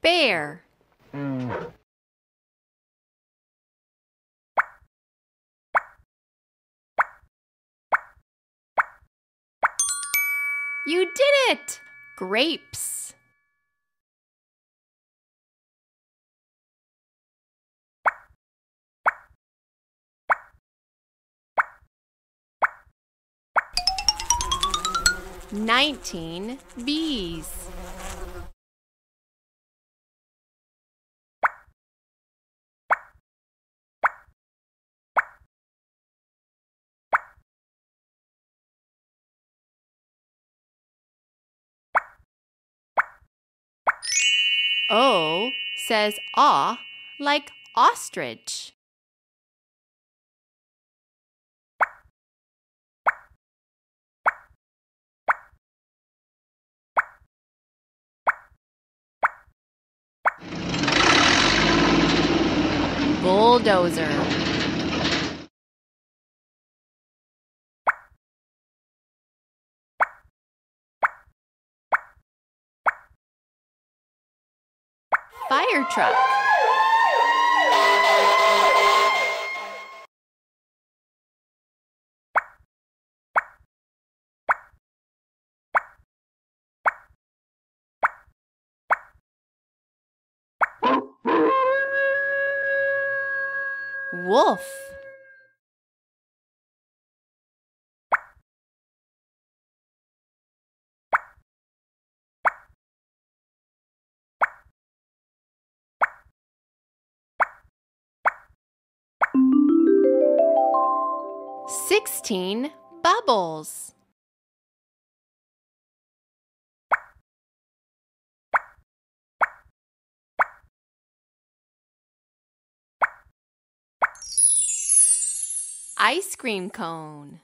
Bear. You did it! Grapes. Nineteen bees. O says ah like ostrich. Bulldozer. Fire truck. Wolf. Sixteen bubbles. Ice cream cone.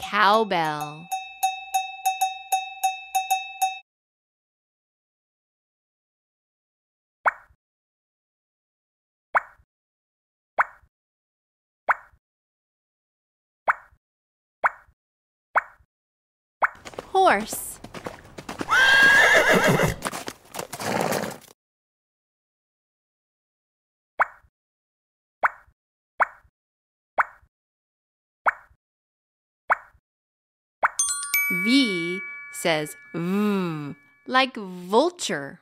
Cowbell. V says V like vulture.